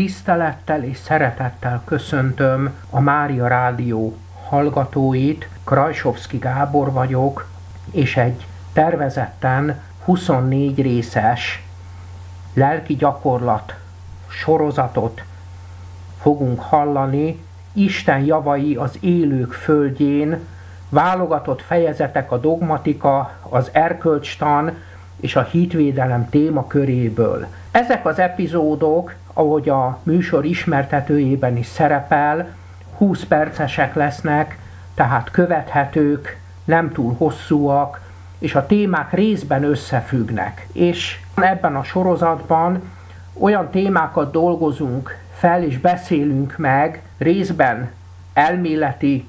tisztelettel és szeretettel köszöntöm a Mária Rádió hallgatóit. Krajsovszki Gábor vagyok, és egy tervezetten 24 részes lelki gyakorlat sorozatot fogunk hallani, Isten javai az élők földjén, válogatott fejezetek a dogmatika, az erkölcstan és a hitvédelem témaköréből. Ezek az epizódok, ahogy a műsor ismertetőjében is szerepel, 20 percesek lesznek, tehát követhetők, nem túl hosszúak, és a témák részben összefüggnek. És ebben a sorozatban olyan témákat dolgozunk fel és beszélünk meg, részben elméleti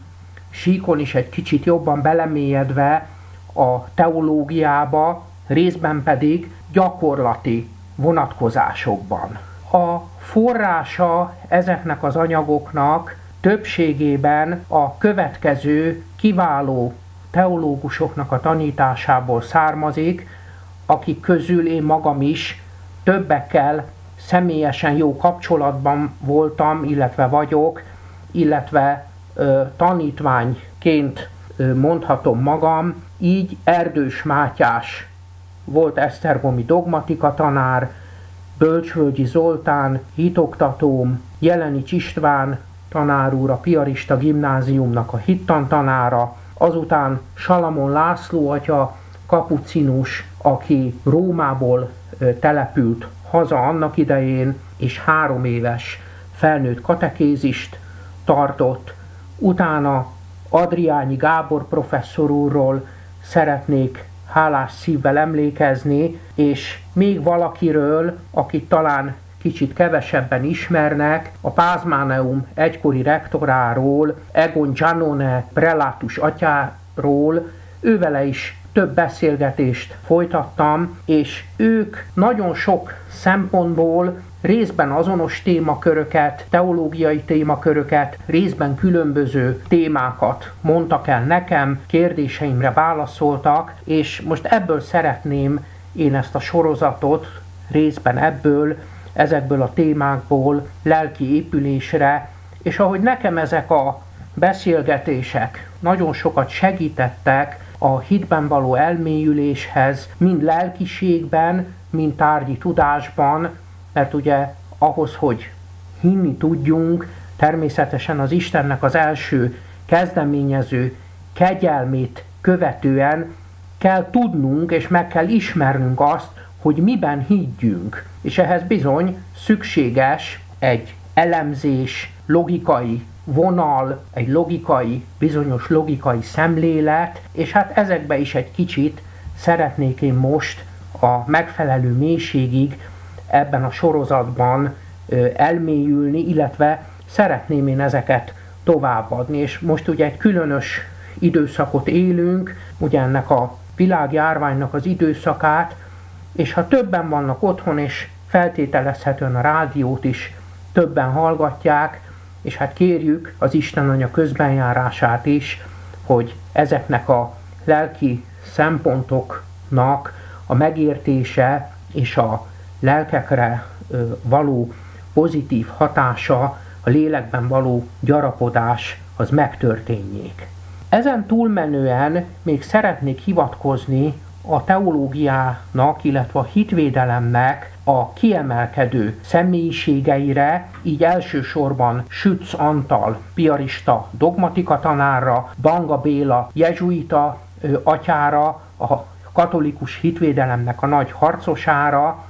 síkon is egy kicsit jobban belemélyedve a teológiába, részben pedig gyakorlati vonatkozásokban. A forrása ezeknek az anyagoknak többségében a következő kiváló teológusoknak a tanításából származik, akik közül én magam is többekkel személyesen jó kapcsolatban voltam, illetve vagyok, illetve ö, tanítványként ö, mondhatom magam, így Erdős Mátyás volt Esztergomi dogmatika tanár, Bölcsvölgyi Zoltán, hitoktatóm, Jelenics István tanár úr, a Piarista gimnáziumnak a hittan tanára, azután Salamon László atya, kapucinus, aki Rómából települt haza annak idején, és három éves felnőtt katekézist tartott. Utána Adriányi Gábor professzor úrról szeretnék hálás szívvel emlékezni, és még valakiről, akit talán kicsit kevesebben ismernek, a Pázmáneum egykori rektoráról, Egon Giannone prelátus atyáról, ővele is több beszélgetést folytattam, és ők nagyon sok szempontból részben azonos témaköröket, teológiai témaköröket, részben különböző témákat mondtak el nekem, kérdéseimre válaszoltak, és most ebből szeretném én ezt a sorozatot részben ebből, ezekből a témákból lelki épülésre, és ahogy nekem ezek a beszélgetések nagyon sokat segítettek a hitben való elmélyüléshez, mind lelkiségben, mind tárgyi tudásban, mert ugye ahhoz, hogy hinni tudjunk, természetesen az Istennek az első kezdeményező kegyelmét követően kell tudnunk és meg kell ismernünk azt, hogy miben higgyünk. És ehhez bizony szükséges egy elemzés, logikai vonal, egy logikai, bizonyos logikai szemlélet, és hát ezekbe is egy kicsit szeretnék én most a megfelelő mélységig ebben a sorozatban elmélyülni, illetve szeretném én ezeket továbbadni. És most ugye egy különös időszakot élünk, ugye ennek a világjárványnak az időszakát, és ha többen vannak otthon, és feltételezhetően a rádiót is többen hallgatják, és hát kérjük az Isten Anya közbenjárását is, hogy ezeknek a lelki szempontoknak a megértése és a lelkekre való pozitív hatása, a lélekben való gyarapodás az megtörténjék. Ezen túlmenően még szeretnék hivatkozni a teológiának, illetve a hitvédelemnek a kiemelkedő személyiségeire, így elsősorban Sütz Antal, piarista dogmatika tanárra, Banga Béla, jezsuita atyára, a katolikus hitvédelemnek a nagy harcosára,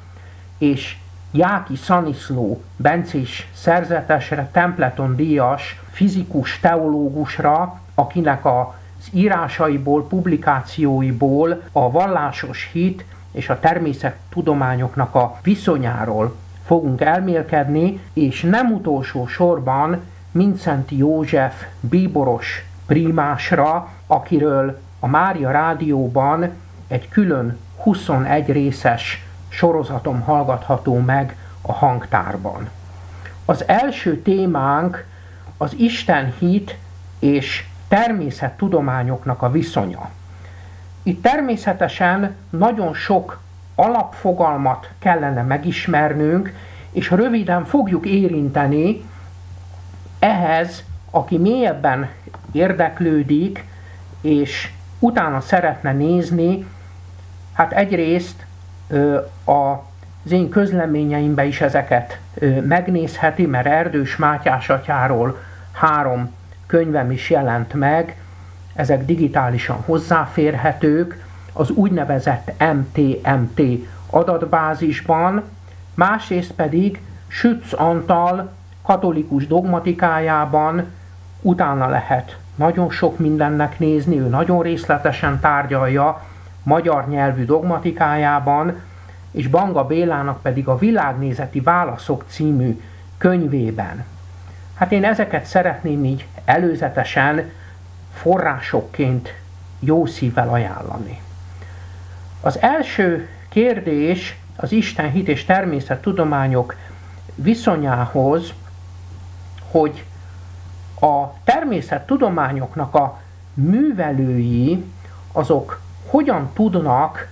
és Jáki Szaniszló, bencés szerzetesre, Templeton díjas fizikus teológusra, akinek az írásaiból, publikációiból a vallásos hit és a természettudományoknak a viszonyáról fogunk elmélkedni, és nem utolsó sorban Mincenti József bíboros prímásra, akiről a Mária Rádióban egy külön 21 részes sorozatom hallgatható meg a hangtárban. Az első témánk az Isten hit és természettudományoknak a viszonya. Itt természetesen nagyon sok alapfogalmat kellene megismernünk, és röviden fogjuk érinteni ehhez, aki mélyebben érdeklődik, és utána szeretne nézni, hát egyrészt az én közleményeimben is ezeket megnézheti, mert Erdős Mátyás atyáról három könyvem is jelent meg, ezek digitálisan hozzáférhetők, az úgynevezett MTMT adatbázisban, másrészt pedig Sütz Antal katolikus dogmatikájában utána lehet nagyon sok mindennek nézni, ő nagyon részletesen tárgyalja magyar nyelvű dogmatikájában, és Banga Bélának pedig a Világnézeti Válaszok című könyvében. Hát én ezeket szeretném így előzetesen forrásokként jó szívvel ajánlani. Az első kérdés az Isten hit és természettudományok viszonyához, hogy a természettudományoknak a művelői azok hogyan tudnak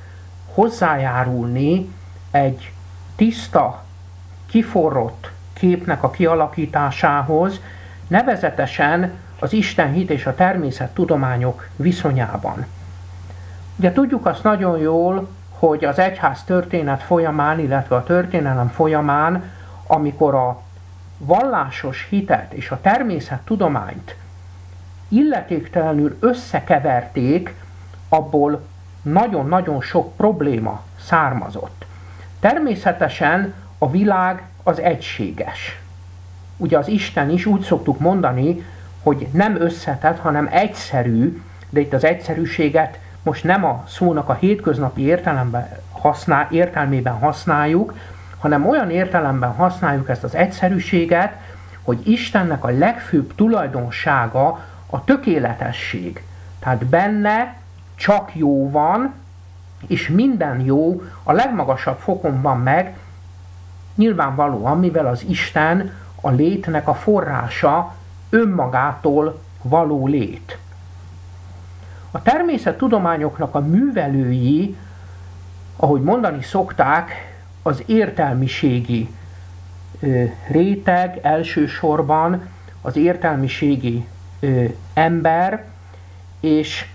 hozzájárulni egy tiszta, kiforrott képnek a kialakításához, nevezetesen az Isten hit és a természettudományok viszonyában. Ugye tudjuk azt nagyon jól, hogy az egyház történet folyamán, illetve a történelem folyamán, amikor a vallásos hitet és a természettudományt illetéktelenül összekeverték, abból nagyon-nagyon sok probléma származott. Természetesen a világ az egységes. Ugye az Isten is úgy szoktuk mondani, hogy nem összetett, hanem egyszerű, de itt az egyszerűséget most nem a szónak a hétköznapi értelemben használ, értelmében használjuk, hanem olyan értelemben használjuk ezt az egyszerűséget, hogy Istennek a legfőbb tulajdonsága a tökéletesség. Tehát benne csak jó van, és minden jó a legmagasabb fokon van meg, nyilvánvalóan, mivel az Isten a létnek a forrása önmagától való lét. A természettudományoknak a művelői, ahogy mondani szokták, az értelmiségi réteg elsősorban az értelmiségi ember, és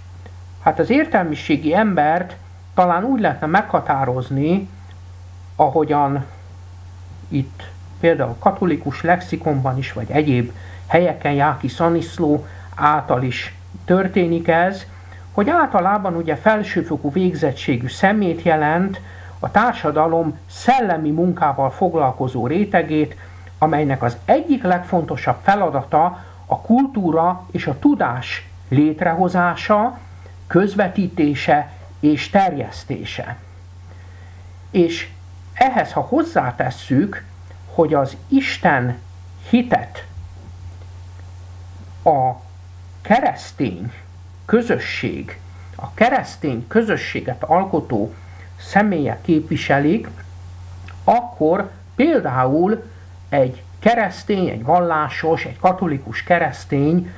hát az értelmiségi embert talán úgy lehetne meghatározni, ahogyan itt például katolikus lexikonban is, vagy egyéb helyeken Jáki Szaniszló által is történik ez, hogy általában ugye felsőfokú végzettségű szemét jelent a társadalom szellemi munkával foglalkozó rétegét, amelynek az egyik legfontosabb feladata a kultúra és a tudás létrehozása, közvetítése és terjesztése. És ehhez, ha hozzátesszük, hogy az Isten hitet a keresztény közösség, a keresztény közösséget alkotó személyek képviselik, akkor például egy keresztény, egy vallásos, egy katolikus keresztény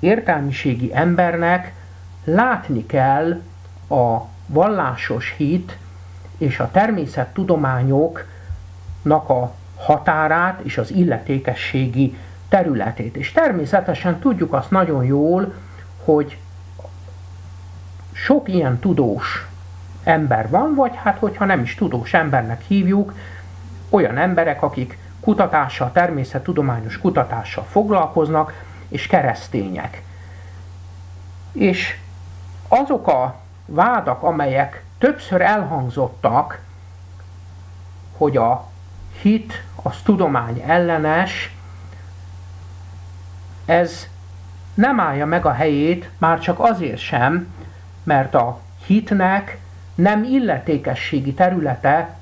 értelmiségi embernek látni kell a vallásos hit és a természettudományoknak a határát és az illetékességi területét. És természetesen tudjuk azt nagyon jól, hogy sok ilyen tudós ember van, vagy hát hogyha nem is tudós embernek hívjuk, olyan emberek, akik kutatással, természettudományos kutatással foglalkoznak, és keresztények. És azok a vádak, amelyek többször elhangzottak, hogy a hit az tudomány ellenes, ez nem állja meg a helyét, már csak azért sem, mert a hitnek nem illetékességi területe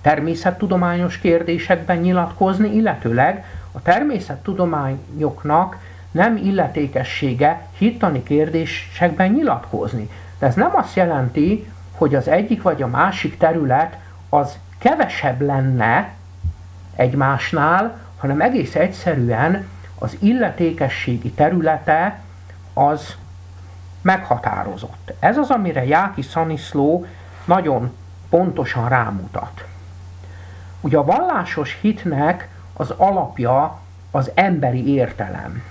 természettudományos kérdésekben nyilatkozni, illetőleg a természettudományoknak nem illetékessége hittani kérdésekben nyilatkozni. De ez nem azt jelenti, hogy az egyik vagy a másik terület az kevesebb lenne egymásnál, hanem egész egyszerűen az illetékességi területe az meghatározott. Ez az, amire Jáki Szaniszló nagyon pontosan rámutat. Ugye a vallásos hitnek az alapja az emberi értelem.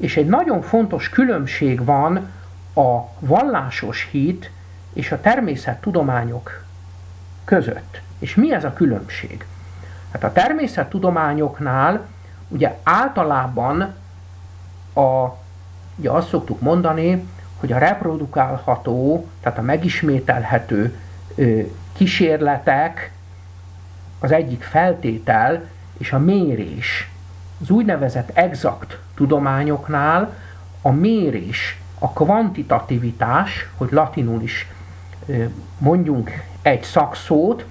És egy nagyon fontos különbség van a vallásos hit és a természettudományok között. És mi ez a különbség? Hát a természettudományoknál ugye általában a, ugye azt szoktuk mondani, hogy a reprodukálható, tehát a megismételhető ö, kísérletek az egyik feltétel, és a mérés. Az úgynevezett exakt tudományoknál a mérés, a kvantitativitás, hogy latinul is mondjunk egy szakszót,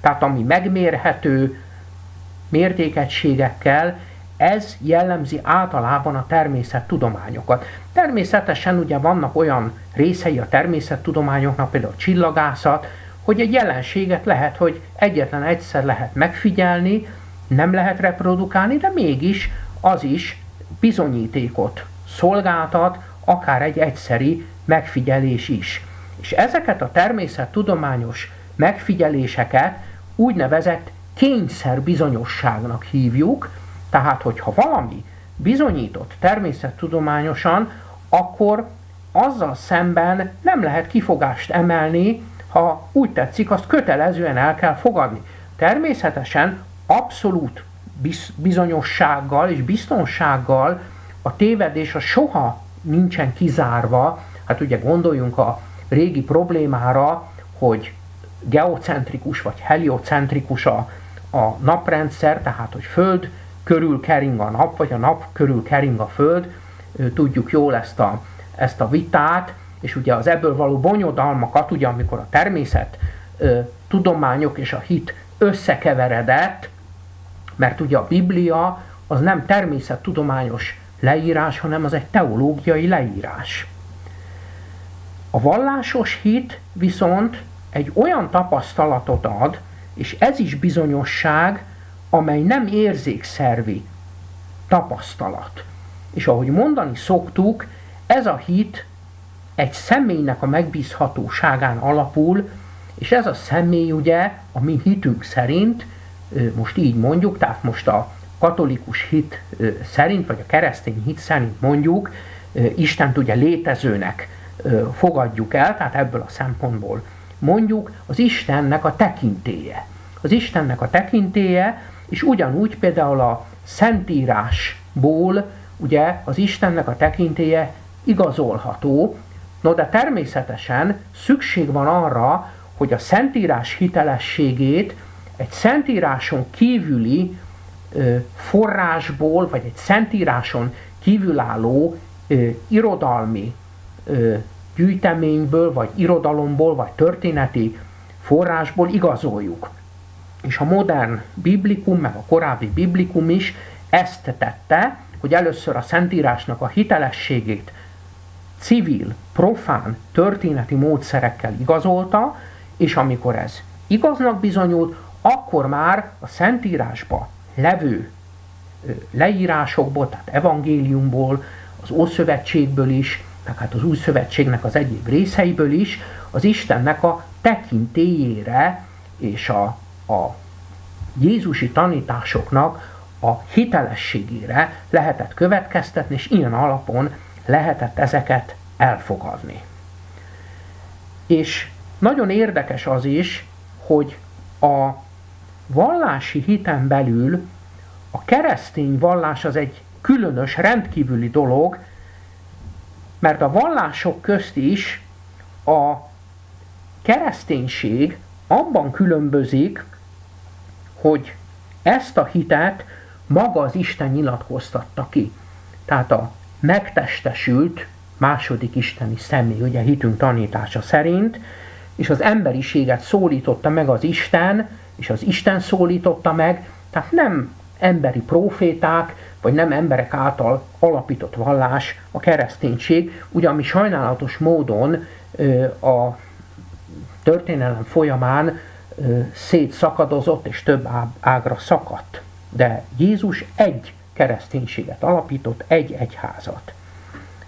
tehát ami megmérhető mértékegységekkel, ez jellemzi általában a természettudományokat. Természetesen ugye vannak olyan részei a természettudományoknak, például a csillagászat, hogy egy jelenséget lehet, hogy egyetlen egyszer lehet megfigyelni, nem lehet reprodukálni, de mégis az is bizonyítékot szolgáltat, akár egy egyszeri megfigyelés is. És ezeket a természettudományos megfigyeléseket úgynevezett kényszerbizonyosságnak hívjuk, tehát hogyha valami bizonyított természettudományosan, akkor azzal szemben nem lehet kifogást emelni, ha úgy tetszik, azt kötelezően el kell fogadni. Természetesen abszolút bizonyossággal és biztonsággal a tévedés a soha nincsen kizárva. Hát ugye gondoljunk a régi problémára, hogy geocentrikus vagy heliocentrikus a, a naprendszer, tehát hogy Föld körül kering a nap, vagy a nap körül kering a Föld. Tudjuk jól ezt a, ezt a vitát, és ugye az ebből való bonyodalmakat, ugye amikor a természet tudományok és a hit összekeveredett, mert ugye a Biblia az nem természettudományos leírás, hanem az egy teológiai leírás. A vallásos hit viszont egy olyan tapasztalatot ad, és ez is bizonyosság, amely nem érzékszervi tapasztalat. És ahogy mondani szoktuk, ez a hit egy személynek a megbízhatóságán alapul, és ez a személy ugye a mi hitünk szerint, most így mondjuk, tehát most a katolikus hit szerint, vagy a keresztény hit szerint mondjuk, Istent ugye létezőnek fogadjuk el, tehát ebből a szempontból mondjuk az Istennek a tekintéje. Az Istennek a tekintéje, és ugyanúgy például a Szentírásból ugye az Istennek a tekintéje igazolható, no de természetesen szükség van arra, hogy a Szentírás hitelességét egy Szentíráson kívüli forrásból, vagy egy Szentíráson kívülálló irodalmi gyűjteményből, vagy irodalomból, vagy történeti forrásból igazoljuk. És a modern biblikum, meg a korábbi biblikum is ezt tette, hogy először a Szentírásnak a hitelességét civil, profán, történeti módszerekkel igazolta, és amikor ez igaznak bizonyult, akkor már a Szentírásba levő leírásokból, tehát evangéliumból, az Ószövetségből is, meg hát az Új Szövetségnek az egyéb részeiből is, az Istennek a tekintélyére és a, a Jézusi tanításoknak a hitelességére lehetett következtetni, és ilyen alapon lehetett ezeket elfogadni. És nagyon érdekes az is, hogy a vallási hiten belül a keresztény vallás az egy különös, rendkívüli dolog, mert a vallások közt is a kereszténység abban különbözik, hogy ezt a hitet maga az Isten nyilatkoztatta ki. Tehát a megtestesült második isteni személy, ugye hitünk tanítása szerint, és az emberiséget szólította meg az Isten, és az Isten szólította meg, tehát nem emberi proféták, vagy nem emberek által alapított vallás a kereszténység, ugye ami sajnálatos módon a történelem folyamán szétszakadozott és több ágra szakadt. De Jézus egy kereszténységet alapított, egy egyházat.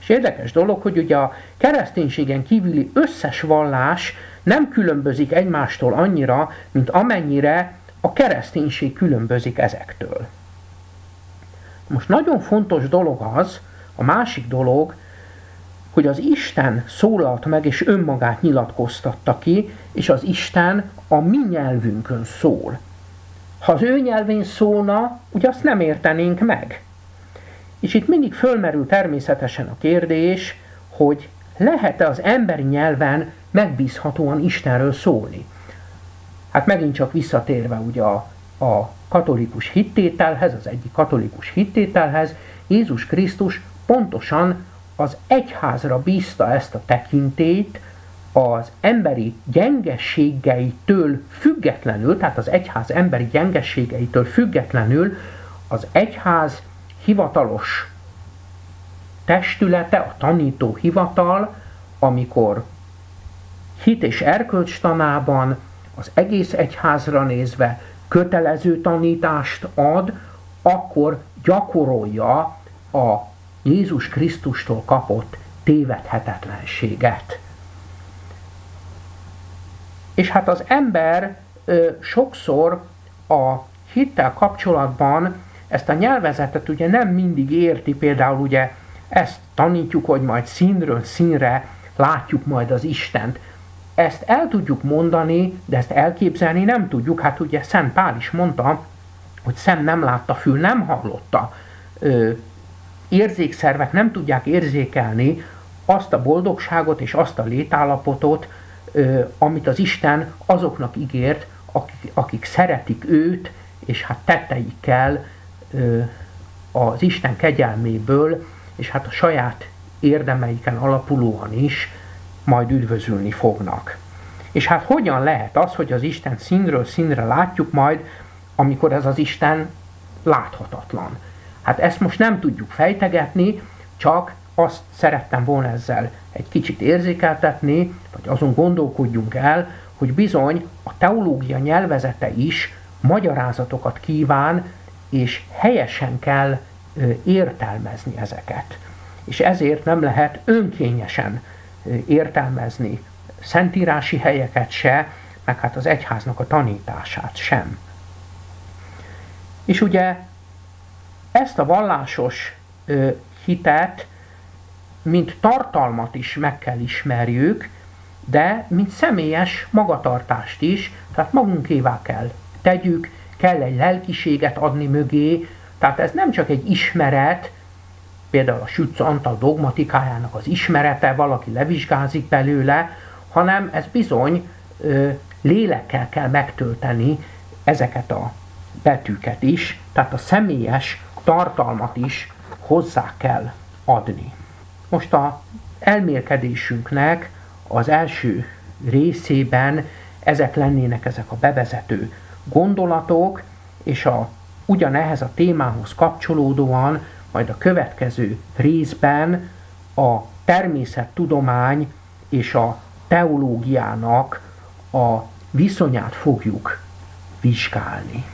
És érdekes dolog, hogy ugye a kereszténységen kívüli összes vallás nem különbözik egymástól annyira, mint amennyire a kereszténység különbözik ezektől. Most nagyon fontos dolog az, a másik dolog, hogy az Isten szólalt meg és önmagát nyilatkoztatta ki, és az Isten a mi nyelvünkön szól. Ha az ő nyelvén szólna, ugye azt nem értenénk meg. És itt mindig fölmerül természetesen a kérdés, hogy lehet-e az emberi nyelven megbízhatóan Istenről szólni. Hát megint csak visszatérve ugye a, a katolikus hittételhez, az egyik katolikus hittételhez, Jézus Krisztus pontosan az egyházra bízta ezt a tekintét, az emberi gyengességeitől függetlenül, tehát az egyház emberi gyengességeitől függetlenül az egyház hivatalos testülete, a tanító hivatal, amikor hit és erkölcs tanában az egész egyházra nézve kötelező tanítást ad, akkor gyakorolja a Jézus Krisztustól kapott tévedhetetlenséget. És hát az ember ö, sokszor a hittel kapcsolatban ezt a nyelvezetet ugye nem mindig érti, például ugye ezt tanítjuk, hogy majd színről színre látjuk majd az Istent. Ezt el tudjuk mondani, de ezt elképzelni nem tudjuk. Hát ugye Szent Pál is mondta, hogy szem nem látta, fül nem hallotta. Ö, érzékszervek nem tudják érzékelni azt a boldogságot és azt a létállapotot, ö, amit az Isten azoknak ígért, akik, akik szeretik őt, és hát tetteikkel ö, az Isten kegyelméből, és hát a saját érdemeiken alapulóan is majd üdvözülni fognak. És hát hogyan lehet az, hogy az Isten színről színre látjuk majd, amikor ez az Isten láthatatlan? Hát ezt most nem tudjuk fejtegetni, csak azt szerettem volna ezzel egy kicsit érzékeltetni, vagy azon gondolkodjunk el, hogy bizony a teológia nyelvezete is magyarázatokat kíván, és helyesen kell értelmezni ezeket. És ezért nem lehet önkényesen értelmezni szentírási helyeket se, meg hát az egyháznak a tanítását sem. És ugye ezt a vallásos hitet, mint tartalmat is meg kell ismerjük, de mint személyes magatartást is, tehát magunkévá kell tegyük, kell egy lelkiséget adni mögé, tehát ez nem csak egy ismeret, például a Sütz Antal dogmatikájának az ismerete, valaki levizsgázik belőle, hanem ez bizony ö, lélekkel kell megtölteni ezeket a betűket is, tehát a személyes tartalmat is hozzá kell adni. Most a elmélkedésünknek az első részében ezek lennének ezek a bevezető gondolatok, és a ugyanehhez a témához kapcsolódóan majd a következő részben a természettudomány és a teológiának a viszonyát fogjuk vizsgálni.